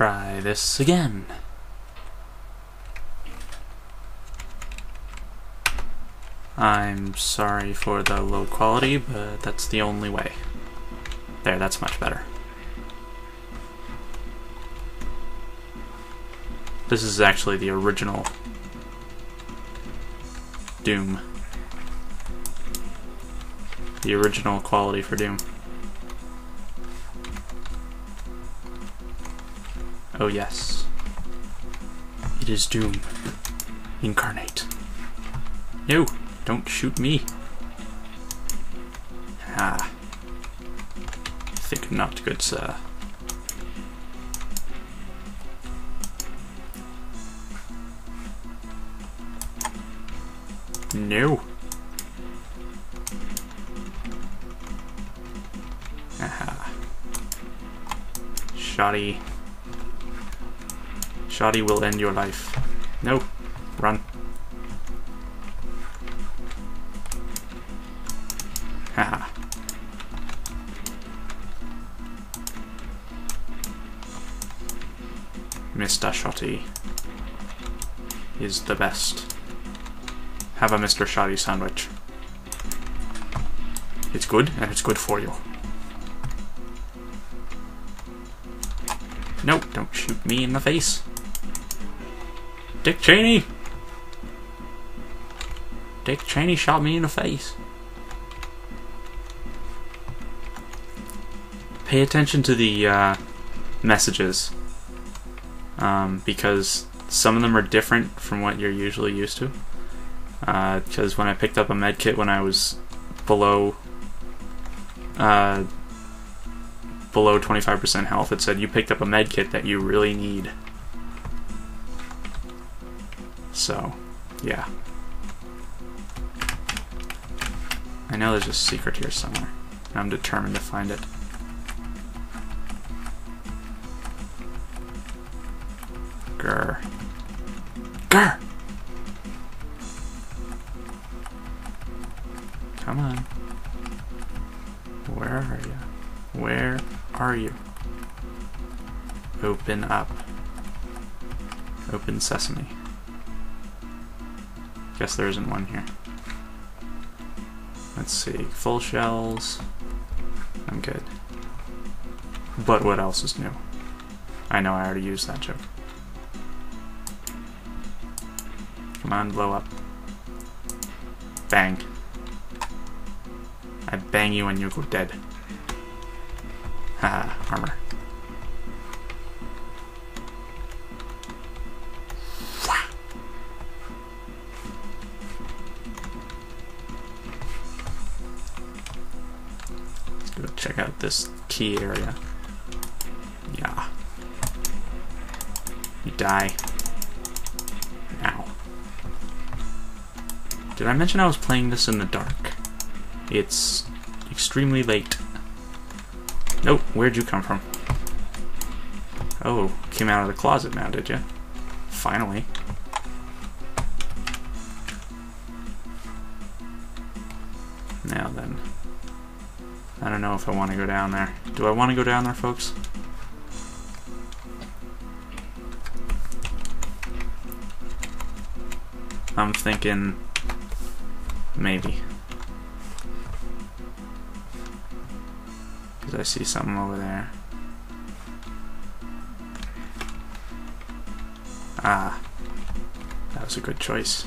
try this again. I'm sorry for the low quality, but that's the only way. There, that's much better. This is actually the original Doom. The original quality for Doom. Oh yes. It is Doom. Incarnate. No, don't shoot me. Ah. Think not good, sir. No. Aha. Shotty. Shotty will end your life. No. Run. Haha. Mr. Shotty is the best. Have a Mr. Shotty sandwich. It's good, and it's good for you. Nope, don't shoot me in the face. Dick Cheney! Dick Cheney shot me in the face. Pay attention to the uh, messages. Um, because some of them are different from what you're usually used to. Because uh, when I picked up a med kit when I was below uh, below 25% health, it said you picked up a med kit that you really need. So, yeah. I know there's a secret here somewhere. I'm determined to find it. Grr. Grr! Come on. Where are you? Where are you? Open up. Open sesame. Guess there isn't one here. Let's see. Full shells. I'm good. But what else is new? I know I already used that joke. Come on, blow up. Bang. I bang you and you go dead. Haha, armor. Go check out this key area. Yeah. You die. Now. Did I mention I was playing this in the dark? It's extremely late. Nope, where'd you come from? Oh, came out of the closet now, did you? Finally. Now then. I don't know if I want to go down there. Do I want to go down there, folks? I'm thinking maybe. Because I see something over there. Ah. That was a good choice.